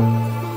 you